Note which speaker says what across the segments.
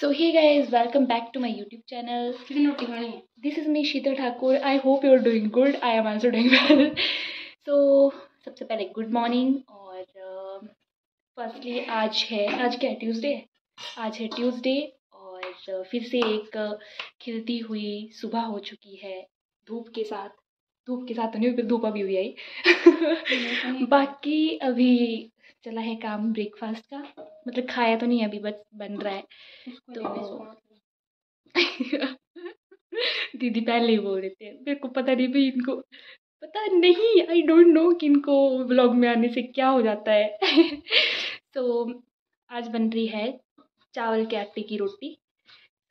Speaker 1: So hi guys welcome back to
Speaker 2: my YouTube channel this
Speaker 1: is me Sheetal Thakur I hope you are doing good I am also doing well so सबसे पहले good morning और um, firstly uh, आज है आज क्या है Tuesday है आज है ट्यूजडे और uh, फिर से एक uh, खिलती हुई सुबह हो चुकी है धूप के साथ। धूप के साथ तो नहीं फिर धूप अभी हुई आई बाकी अभी चला है काम ब्रेकफास्ट का। मतलब खाया तो नहीं अभी बस बन रहा है। तो दीदी पहले ही बोल रहे थे मेरे को पता नहीं भाई इनको पता नहीं आई डोंट नो कि इनको व्लॉग में आने से क्या हो जाता है। तो आज बन रही है चावल के आटे की रोटी।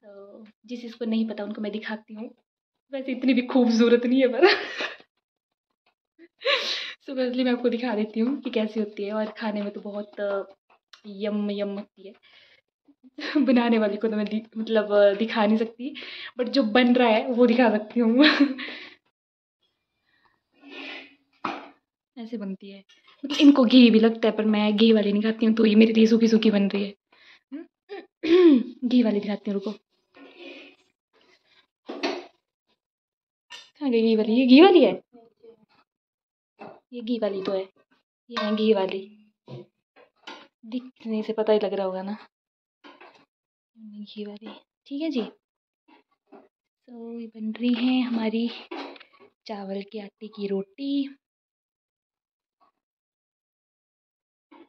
Speaker 1: तो जिस इसको नहीं पता उनको मैं दिखाती हूँ। वैसे इतनी भी खूबसूरत नहीं है पर। सो इसलिए मैं आपको दिखा देती हूँ कि कैसी होती है और खाने में तो बहुत यम यम होती है। बनाने वाली को तो मैं दि, मतलब दिखा नहीं सकती बट जो बन रहा है वो दिखा सकती हूँ। ऐसे बनती है। मतलब इनको घी भी लगता है पर मैं घी वाली नहीं खाती हूँ तो ये मेरे लिए सूखी सूखी बन रही है। घी वाली दिखाती हूँ रुको। घी वाली? ये घी वाली है? ये घी वाली तो है। ये है घी वाली। दिखने से पता ही लग रहा होगा ना। घी वाली। ठीक है जी। तो ये बन रही है हमारी चावल के आटे की रोटी।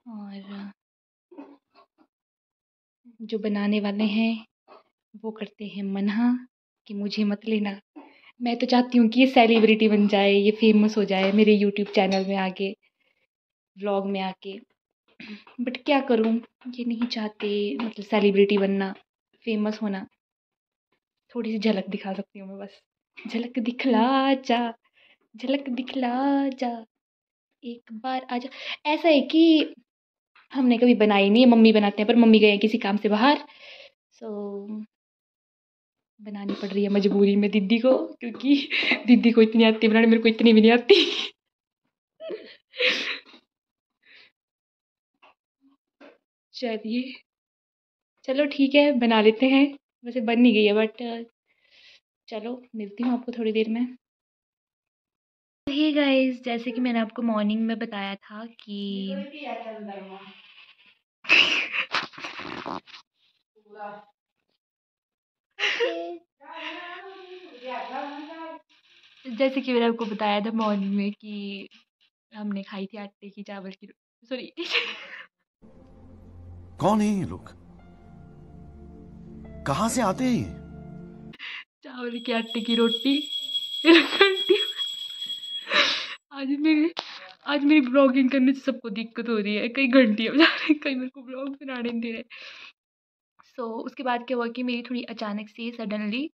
Speaker 1: और जो बनाने वाले हैं, वो करते हैं मना कि मुझे मत लेना। मैं तो चाहती हूँ कि ये सेलिब्रिटी बन जाए, ये फ़ेमस हो जाए मेरे यूट्यूब चैनल में आके व्लॉग में आके बट क्या करूँ? ये नहीं चाहते मतलब सेलिब्रिटी बनना फ़ेमस होना। थोड़ी सी झलक दिखा सकती हूँ मैं बस। झलक दिखला जा, झलक दिखला जा। एक बार आजा ऐसा है कि हमने कभी बनाई नहीं है, मम्मी बनाते हैं, पर मम्मी गए किसी काम से बाहर। सो बनानी पड़ रही है मजबूरी में दीदी को क्योंकि दीदी को इतनी आती है बनाने मेरे को इतनी भी नहीं आती। चलिए चलो ठीक है बना लेते हैं। वैसे बन नहीं गई है बट चलो मिलती हूँ आपको थोड़ी देर में। हे गाइस जैसे कि मैंने आपको मॉर्निंग में बताया था कि जैसे कि मैंने आपको बताया था मॉर्निंग में कि हमने खाई थी आटे की चावल की सॉरी
Speaker 3: कौन है ये लोग? कहाँ से आते हैं ये?
Speaker 1: चावल के आटे की रोटी। आज मेरे आज मेरी ब्लॉगिंग करने से सबको दिक्कत हो रही है। कई घंटी अब जा रही कई मेरे को ब्लॉग बनाने दे रहे। सो so, उसके बाद क्या हुआ कि मेरी थोड़ी अचानक से सडनली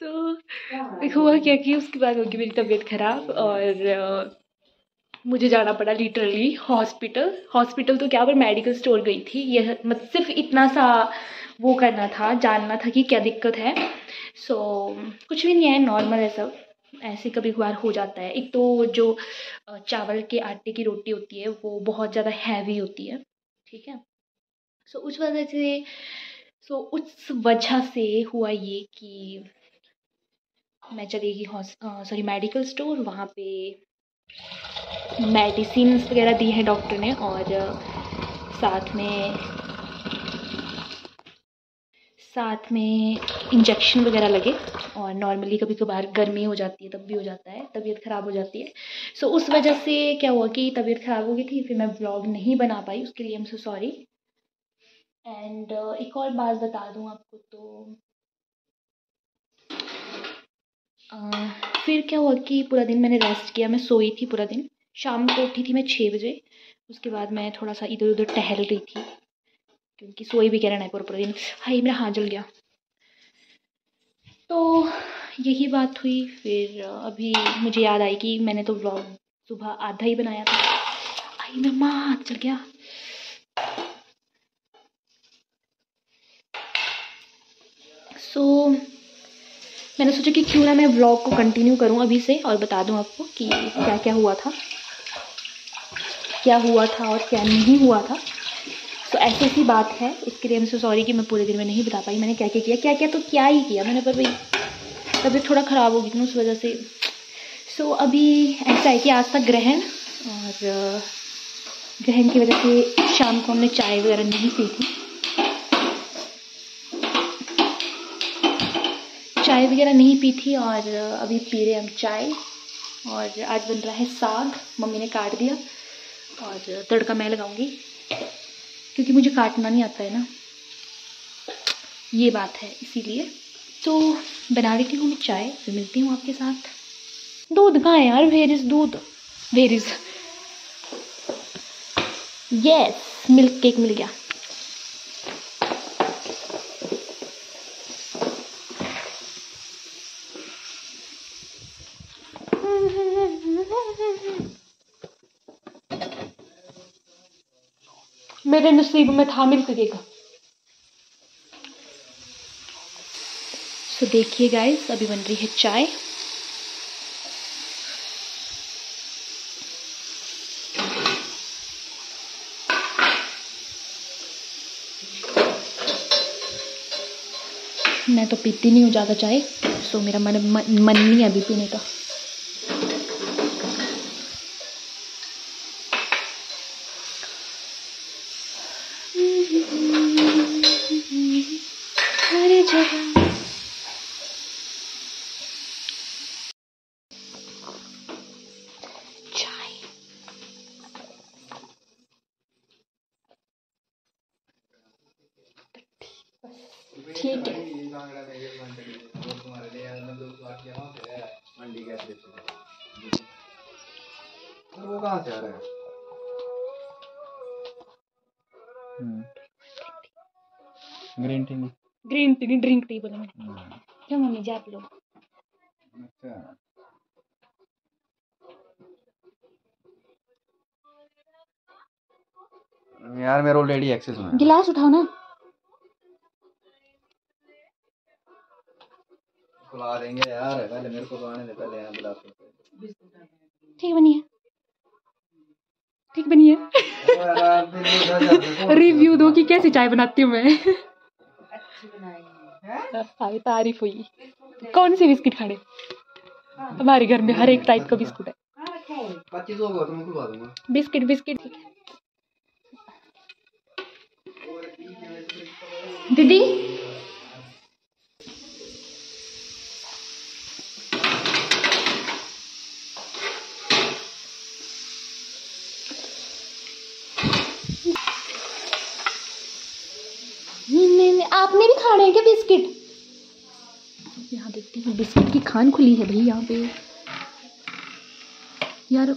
Speaker 1: तो हुआ क्या कि उसके बाद होगी मेरी तबीयत ख़राब और मुझे जाना पड़ा लिटरली हॉस्पिटल हॉस्पिटल तो क्या पर मेडिकल स्टोर गई थी। यह मतलब सिर्फ़ इतना सा वो करना था जानना था कि क्या दिक्कत है। सो so, कुछ भी नहीं है नॉर्मल है सब। ऐसे कभी कभार हो जाता है। एक तो जो चावल के आटे की रोटी होती है, वो बहुत ज़्यादा हैवी होती है, ठीक है? सो उस वजह से सो उस वजह से हुआ ये कि मैं चली गई सॉरी मेडिकल स्टोर वहाँ पे मेडिसिन वगैरह दी है डॉक्टर ने और साथ में साथ में इंजेक्शन वगैरह लगे और नॉर्मली कभी कभार गर्मी हो जाती है तब भी हो जाता है तबीयत ख़राब हो जाती है। सो so, उस वजह से क्या हुआ कि तबीयत ख़राब हो गई थी फिर मैं ब्लॉग नहीं बना पाई उसके लिए एम सो सॉरी एंड एक और बात बता दूँ आपको तो अ, फिर क्या हुआ कि पूरा दिन मैंने रेस्ट किया मैं सोई थी पूरा दिन। शाम को उठी थी मैं छः बजे उसके बाद मैं थोड़ा सा इधर उधर टहल रही थी। क्योंकि सोई भी क्या रहना है पूरा पूरा दिन। हाय मेरा हाथ जल गया। तो यही बात हुई। फिर अभी मुझे याद आई कि मैंने तो व्लॉग सुबह आधा ही बनाया था। आई मेरा माँ हाथ जल गया। सो so, मैंने सोचा कि क्यों ना मैं व्लॉग को कंटिन्यू करूँ अभी से और बता दूँ आपको कि क्या क्या हुआ था। क्या हुआ था और क्या नहीं हुआ था। तो ऐसी ऐसी बात है। इसके लिए मैं सॉरी कि मैं पूरे दिन में नहीं बता पाई। मैंने क्या क्या किया? क्या क्या तो क्या ही किया मैंने पर भाई तबीयत थोड़ा ख़राब हो गई थी उस वजह से। सो so, अभी ऐसा है कि आज तक ग्रहण और ग्रहण की वजह से शाम को हमने चाय वगैरह नहीं पी थी। चाय वगैरह नहीं पी थी और अभी पी रहे हम चाय। और आज बन रहा है साग। मम्मी ने काट दिया और तड़का मैं लगाऊँगी। क्योंकि मुझे काटना नहीं आता है ना। ये बात है, इसीलिए। तो बना लेती हूँ मैं चाय, फिर मिलती हूँ आपके साथ। दूध कहाँ है यार? Where is doodh? Where is yes milk cake मिल गया। मेरे नसीब में था मिल्क केक सो देखिए गाइस अभी बन रही है चाय। मैं तो पीती नहीं हूँ ज़्यादा चाय सो मेरा मन मन नहीं है अभी पीने का। ठीक है
Speaker 2: वो कहाँ से आ रहा है ग्रीन टी
Speaker 1: ग्रीन टी नहीं ड्रिंक टी बोला मैंने क्या मम्मी जी आप लोग
Speaker 2: अच्छा यार मेरा ऑलरेडी एक्सेस में है
Speaker 1: गिलास उठाओ ना
Speaker 2: खुला देंगे यार पहले मेरे को दे पहले यहाँ गिलास
Speaker 1: ठीक बनी है। ठीक बनी है। रिव्यू दो कि कैसी चाय बनाती हूँ मैं। हाँ? तारीफ़ हुई। कौन से बिस्किट खाने हमारे घर में हर एक टाइप का बिस्कुट है। Biscuit biscuit. ठीक है। दीदी? आपने भी खाने हैं क्या बिस्किट? यहाँ देखते हैं, बिस्किट की खान खुली है भाई यहाँ पे। यार,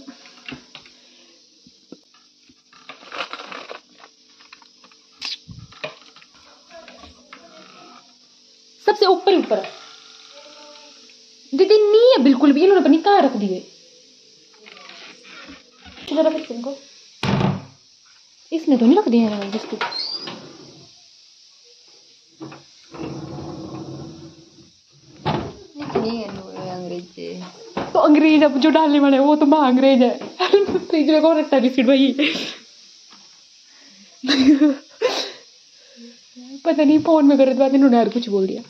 Speaker 1: सबसे ऊपर ऊपर दीदी, नहीं है बिल्कुल भी, इन्होंने नहीं कहाँ रख दिए। रख दिए इसमें तो नहीं रख दिए बिस्कुट।
Speaker 4: अंग्रेज़
Speaker 1: तो अंग्रेज़ अब जो डालने वाले वो तो माँ अंग्रेज़ है। फ्रिज में कौन रखता है बिस्किट भाई? पता नहीं फ़ोन में करते बाद इन्होंने यार कुछ बोल दिया।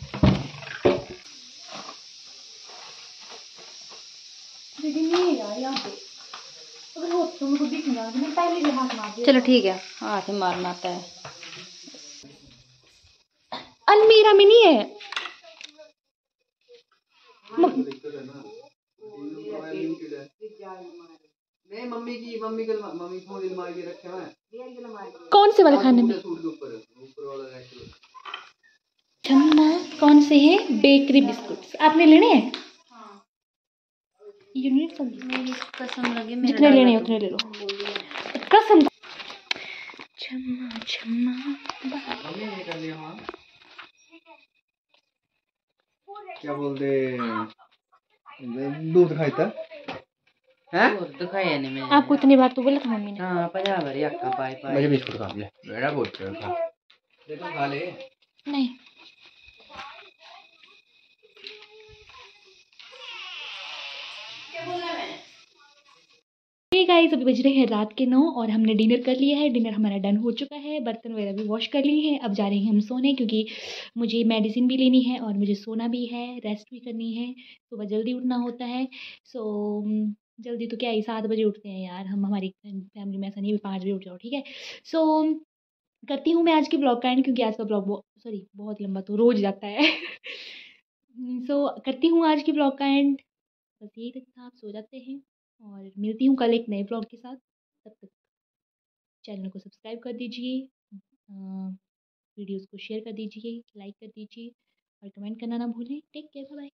Speaker 1: दीदी नहीं यार यहाँ पे। अगर तो दिया।
Speaker 4: चलो ठीक है हाथ मारना आता है।
Speaker 1: अलमीरा में नहीं है म-
Speaker 2: नहीं मम्मी की मम्मी के मम्मी फ़ोन अलमारी के रखे हुए हैं
Speaker 1: कौन से वाले खाने में। छन्ना कौन से हैं? बेकरी बिस्कुट आपने लेने हैं?
Speaker 4: कसम लगे
Speaker 1: जितने लेने उतने ले लो। कसम। छम्मा छम्मा
Speaker 2: मम्मी ने कर लिया हाँ क्या बोलते दूध खाई था हैं
Speaker 4: नहीं मैंने।
Speaker 1: आपको इतनी बार तो बोला था मम्मी ने।
Speaker 4: हाँ पजा भरी अक्का पाई पाई
Speaker 2: मुझे बिस्कुट खा ले मेरा बहुत खा तो खा ले।
Speaker 1: नहीं। हे गाइस अभी बज रहे हैं रात के नौ और हमने डिनर कर लिया है। डिनर हमारा डन हो चुका है। बर्तन वगैरह भी वॉश कर लिए हैं। अब जा रहे हैं हम सोने क्योंकि मुझे मेडिसिन भी लेनी है और मुझे सोना भी है रेस्ट भी करनी है। सुबह जल्दी उठना होता है। सो जल्दी तो क्या ही, सात बजे उठते हैं यार। हम, हमारी फैमिली में ऐसा नहीं है पाँच बजे उठ जाओ, ठीक है? सो करती हूँ मैं आज के ब्लॉग का एंड क्योंकि आज का ब्लॉग सॉरी बहुत लंबा तो रोज जाता है। सो करती हूँ आज के ब्लॉग का एंड बस यही तक था, आप सो जाते हैं। और मिलती हूँ कल एक नए ब्लॉग के साथ। तब तक चैनल को सब्सक्राइब कर दीजिए वीडियोस को शेयर कर दीजिए, लाइक कर दीजिए और कमेंट करना ना भूलें। Take care bye